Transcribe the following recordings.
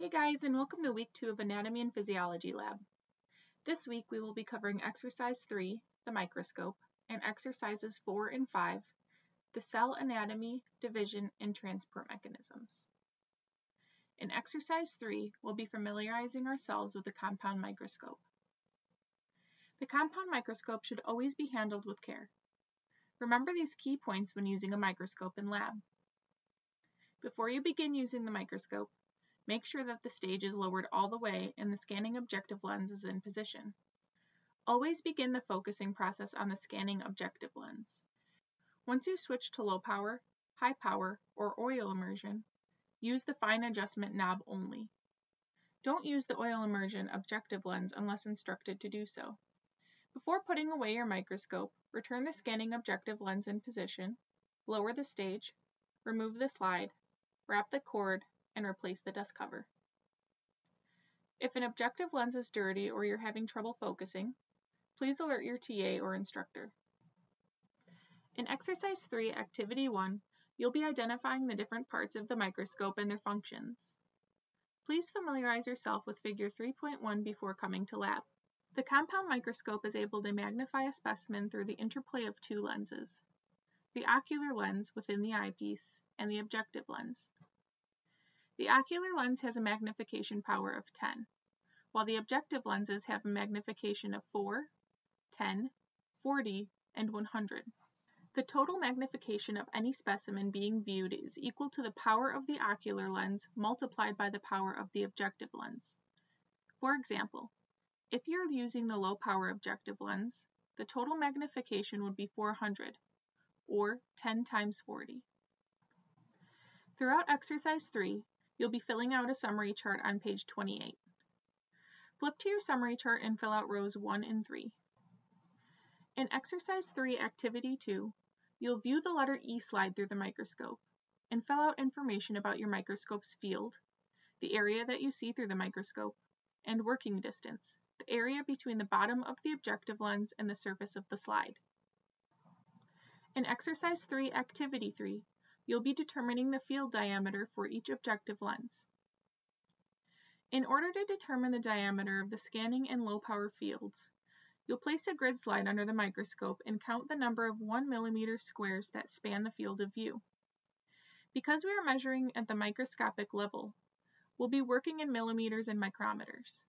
Hey guys, and welcome to week two of Anatomy and Physiology Lab. This week we will be covering exercise three, the microscope, and exercises four and five, the cell anatomy, division, and transport mechanisms. In exercise three, we'll be familiarizing ourselves with the compound microscope. The compound microscope should always be handled with care. Remember these key points when using a microscope in lab. Before you begin using the microscope, Make sure that the stage is lowered all the way and the scanning objective lens is in position. Always begin the focusing process on the scanning objective lens. Once you switch to low power, high power, or oil immersion, use the fine adjustment knob only. Don't use the oil immersion objective lens unless instructed to do so. Before putting away your microscope, return the scanning objective lens in position, lower the stage, remove the slide, wrap the cord, and replace the dust cover. If an objective lens is dirty or you're having trouble focusing, please alert your TA or instructor. In Exercise 3, Activity 1, you'll be identifying the different parts of the microscope and their functions. Please familiarize yourself with Figure 3.1 before coming to lab. The compound microscope is able to magnify a specimen through the interplay of two lenses, the ocular lens within the eyepiece and the objective lens. The ocular lens has a magnification power of 10, while the objective lenses have a magnification of 4, 10, 40, and 100. The total magnification of any specimen being viewed is equal to the power of the ocular lens multiplied by the power of the objective lens. For example, if you're using the low power objective lens, the total magnification would be 400, or 10 times 40. Throughout exercise 3, You'll be filling out a summary chart on page 28. Flip to your summary chart and fill out rows 1 and 3. In exercise 3, activity 2, you'll view the letter E slide through the microscope and fill out information about your microscope's field, the area that you see through the microscope, and working distance, the area between the bottom of the objective lens and the surface of the slide. In exercise 3, activity 3, you'll be determining the field diameter for each objective lens. In order to determine the diameter of the scanning and low power fields, you'll place a grid slide under the microscope and count the number of 1 mm squares that span the field of view. Because we are measuring at the microscopic level, we'll be working in millimeters and micrometers.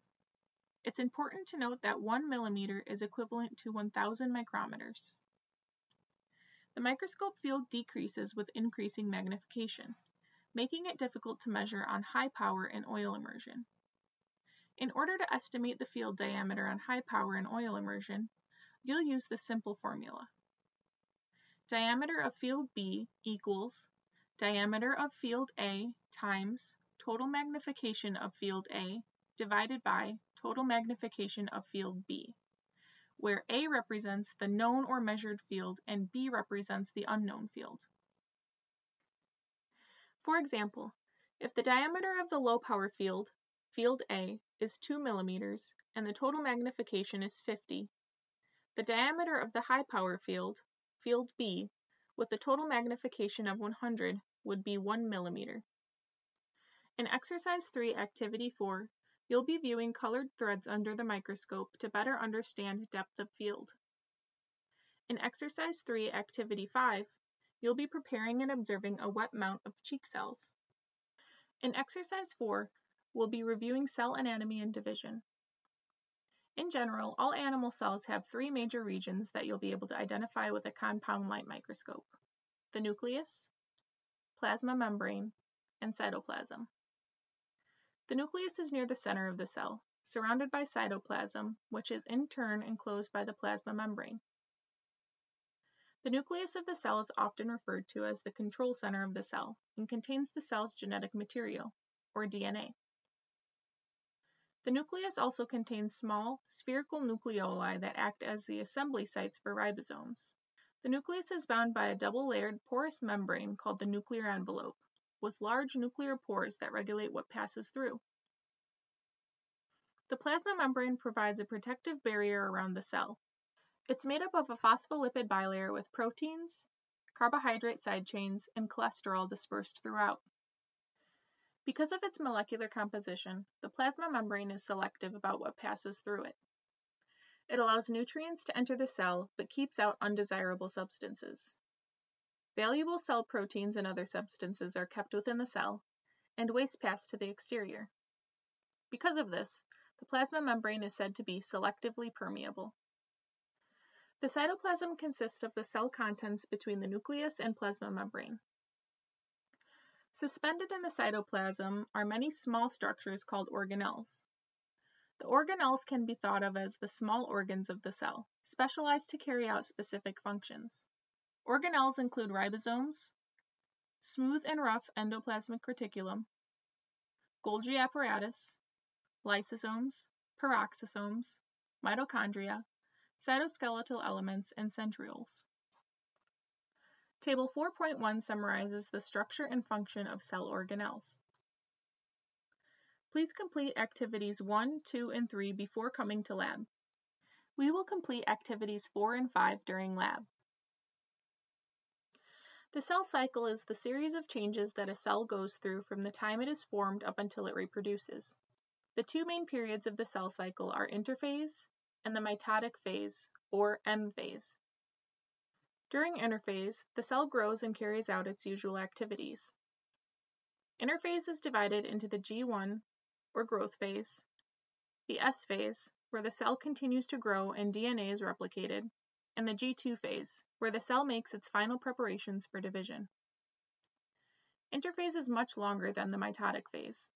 It's important to note that 1 millimeter is equivalent to 1,000 micrometers. The microscope field decreases with increasing magnification, making it difficult to measure on high power and oil immersion. In order to estimate the field diameter on high power and oil immersion, you'll use the simple formula. Diameter of field B equals diameter of field A times total magnification of field A divided by total magnification of field B where A represents the known or measured field and B represents the unknown field. For example, if the diameter of the low power field, field A, is 2 millimeters and the total magnification is 50, the diameter of the high power field, field B, with the total magnification of 100 would be 1 millimeter. In exercise 3, activity 4, You'll be viewing colored threads under the microscope to better understand depth of field. In Exercise 3, Activity 5, you'll be preparing and observing a wet mount of cheek cells. In Exercise 4, we'll be reviewing cell anatomy and division. In general, all animal cells have three major regions that you'll be able to identify with a compound light microscope. The nucleus, plasma membrane, and cytoplasm. The nucleus is near the center of the cell, surrounded by cytoplasm, which is in turn enclosed by the plasma membrane. The nucleus of the cell is often referred to as the control center of the cell and contains the cell's genetic material, or DNA. The nucleus also contains small, spherical nucleoli that act as the assembly sites for ribosomes. The nucleus is bound by a double-layered porous membrane called the nuclear envelope, with large nuclear pores that regulate what passes through. The plasma membrane provides a protective barrier around the cell. It's made up of a phospholipid bilayer with proteins, carbohydrate side chains, and cholesterol dispersed throughout. Because of its molecular composition, the plasma membrane is selective about what passes through it. It allows nutrients to enter the cell but keeps out undesirable substances. Valuable cell proteins and other substances are kept within the cell, and waste pass to the exterior. Because of this, the plasma membrane is said to be selectively permeable. The cytoplasm consists of the cell contents between the nucleus and plasma membrane. Suspended in the cytoplasm are many small structures called organelles. The organelles can be thought of as the small organs of the cell, specialized to carry out specific functions. Organelles include ribosomes, smooth and rough endoplasmic reticulum, Golgi apparatus, lysosomes, peroxisomes, mitochondria, cytoskeletal elements, and centrioles. Table 4.1 summarizes the structure and function of cell organelles. Please complete activities 1, 2, and 3 before coming to lab. We will complete activities 4 and 5 during lab. The cell cycle is the series of changes that a cell goes through from the time it is formed up until it reproduces. The two main periods of the cell cycle are interphase and the mitotic phase, or M phase. During interphase, the cell grows and carries out its usual activities. Interphase is divided into the G1, or growth phase, the S phase, where the cell continues to grow and DNA is replicated, and the G2 phase, where the cell makes its final preparations for division. Interphase is much longer than the mitotic phase.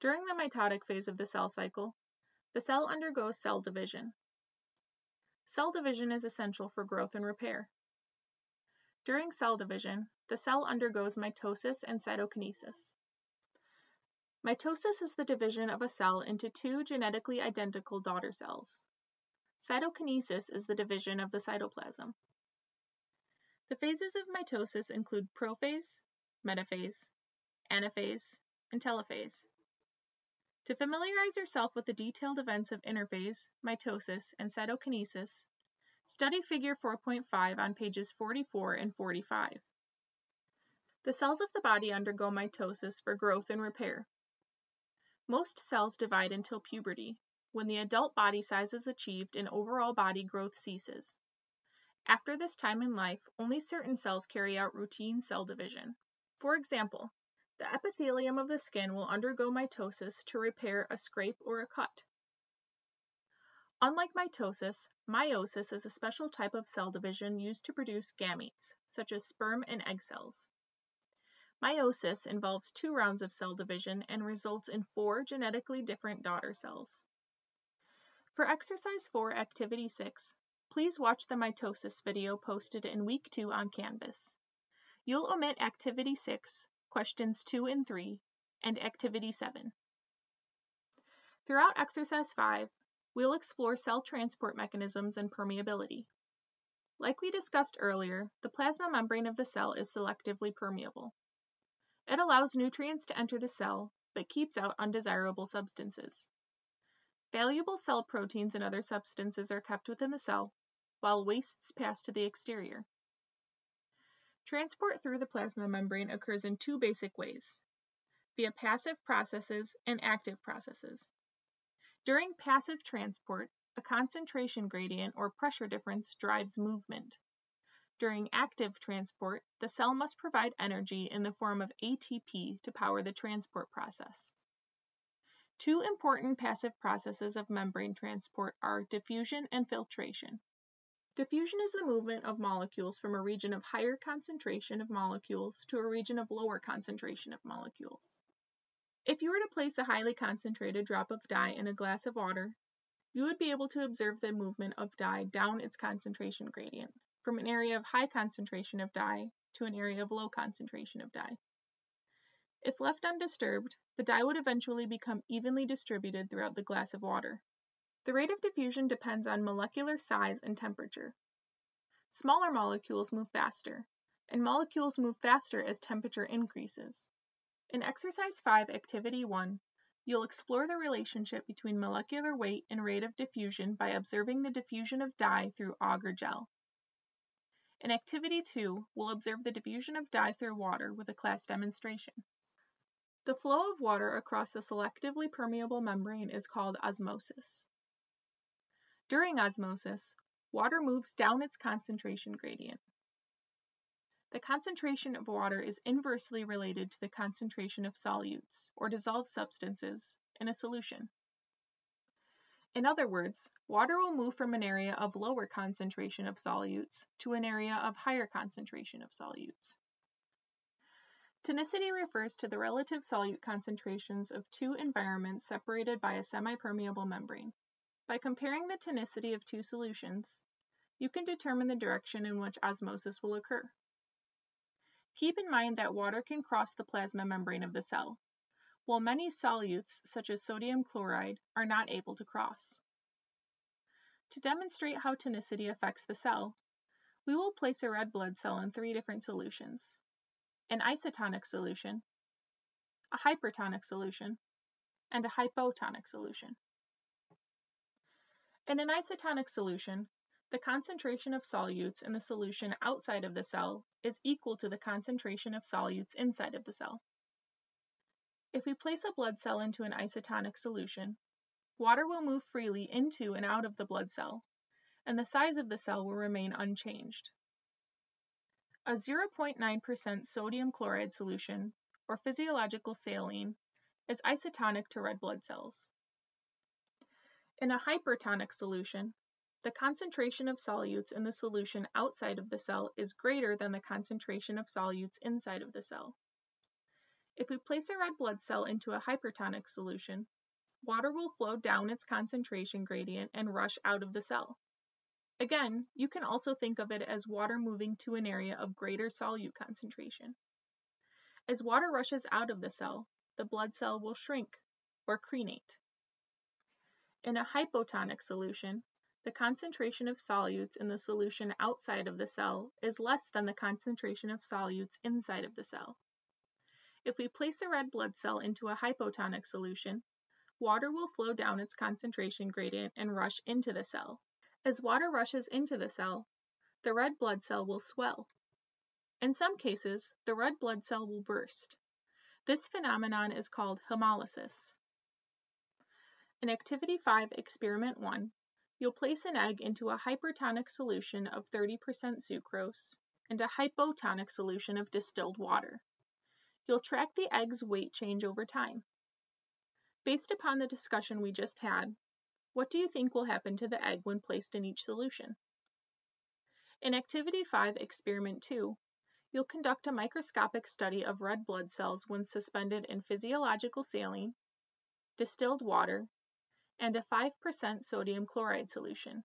During the mitotic phase of the cell cycle, the cell undergoes cell division. Cell division is essential for growth and repair. During cell division, the cell undergoes mitosis and cytokinesis. Mitosis is the division of a cell into two genetically identical daughter cells. Cytokinesis is the division of the cytoplasm. The phases of mitosis include prophase, metaphase, anaphase, and telophase. To familiarize yourself with the detailed events of interphase, mitosis, and cytokinesis, study Figure 4.5 on pages 44 and 45. The cells of the body undergo mitosis for growth and repair. Most cells divide until puberty, when the adult body size is achieved and overall body growth ceases. After this time in life, only certain cells carry out routine cell division. For example, the epithelium of the skin will undergo mitosis to repair a scrape or a cut. Unlike mitosis, meiosis is a special type of cell division used to produce gametes, such as sperm and egg cells. Meiosis involves two rounds of cell division and results in four genetically different daughter cells. For exercise 4, activity 6, please watch the mitosis video posted in week 2 on Canvas. You'll omit activity 6, questions 2 and 3, and activity 7. Throughout exercise 5, we'll explore cell transport mechanisms and permeability. Like we discussed earlier, the plasma membrane of the cell is selectively permeable. It allows nutrients to enter the cell, but keeps out undesirable substances. Valuable cell proteins and other substances are kept within the cell, while wastes pass to the exterior. Transport through the plasma membrane occurs in two basic ways, via passive processes and active processes. During passive transport, a concentration gradient or pressure difference drives movement. During active transport, the cell must provide energy in the form of ATP to power the transport process. Two important passive processes of membrane transport are diffusion and filtration. Diffusion is the movement of molecules from a region of higher concentration of molecules to a region of lower concentration of molecules. If you were to place a highly concentrated drop of dye in a glass of water, you would be able to observe the movement of dye down its concentration gradient, from an area of high concentration of dye to an area of low concentration of dye. If left undisturbed, the dye would eventually become evenly distributed throughout the glass of water. The rate of diffusion depends on molecular size and temperature. Smaller molecules move faster, and molecules move faster as temperature increases. In Exercise 5, Activity 1, you'll explore the relationship between molecular weight and rate of diffusion by observing the diffusion of dye through agar gel. In Activity 2, we'll observe the diffusion of dye through water with a class demonstration. The flow of water across a selectively permeable membrane is called osmosis. During osmosis, water moves down its concentration gradient. The concentration of water is inversely related to the concentration of solutes, or dissolved substances, in a solution. In other words, water will move from an area of lower concentration of solutes to an area of higher concentration of solutes. Tonicity refers to the relative solute concentrations of two environments separated by a semipermeable membrane. By comparing the tonicity of two solutions, you can determine the direction in which osmosis will occur. Keep in mind that water can cross the plasma membrane of the cell, while many solutes, such as sodium chloride, are not able to cross. To demonstrate how tonicity affects the cell, we will place a red blood cell in three different solutions an isotonic solution, a hypertonic solution, and a hypotonic solution. In an isotonic solution, the concentration of solutes in the solution outside of the cell is equal to the concentration of solutes inside of the cell. If we place a blood cell into an isotonic solution, water will move freely into and out of the blood cell, and the size of the cell will remain unchanged. A 0.9% sodium chloride solution, or physiological saline, is isotonic to red blood cells. In a hypertonic solution, the concentration of solutes in the solution outside of the cell is greater than the concentration of solutes inside of the cell. If we place a red blood cell into a hypertonic solution, water will flow down its concentration gradient and rush out of the cell. Again, you can also think of it as water moving to an area of greater solute concentration. As water rushes out of the cell, the blood cell will shrink, or crenate. In a hypotonic solution, the concentration of solutes in the solution outside of the cell is less than the concentration of solutes inside of the cell. If we place a red blood cell into a hypotonic solution, water will flow down its concentration gradient and rush into the cell. As water rushes into the cell, the red blood cell will swell. In some cases, the red blood cell will burst. This phenomenon is called hemolysis. In Activity 5, Experiment 1, you'll place an egg into a hypertonic solution of 30% sucrose and a hypotonic solution of distilled water. You'll track the egg's weight change over time. Based upon the discussion we just had, what do you think will happen to the egg when placed in each solution? In Activity 5, Experiment 2, you'll conduct a microscopic study of red blood cells when suspended in physiological saline, distilled water, and a 5% sodium chloride solution.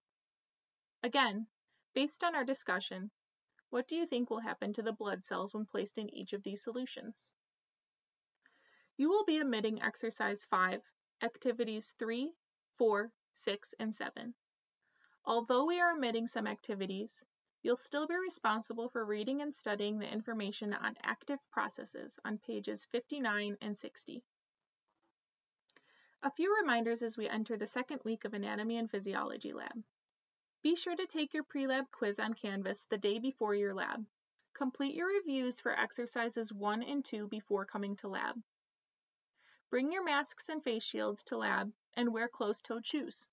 Again, based on our discussion, what do you think will happen to the blood cells when placed in each of these solutions? You will be omitting exercise 5, activities 3, 4, 6, and 7. Although we are omitting some activities, you'll still be responsible for reading and studying the information on active processes on pages 59 and 60. A few reminders as we enter the second week of Anatomy and Physiology Lab. Be sure to take your pre-lab quiz on Canvas the day before your lab. Complete your reviews for exercises 1 and 2 before coming to lab. Bring your masks and face shields to lab and wear closed-toed shoes.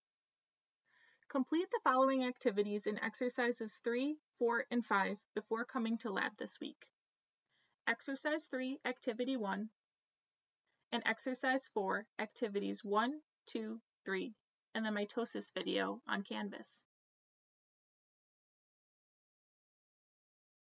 Complete the following activities in exercises 3, 4, and 5 before coming to lab this week. Exercise 3, Activity 1, and Exercise 4, Activities 1, 2, 3, and the mitosis video on Canvas.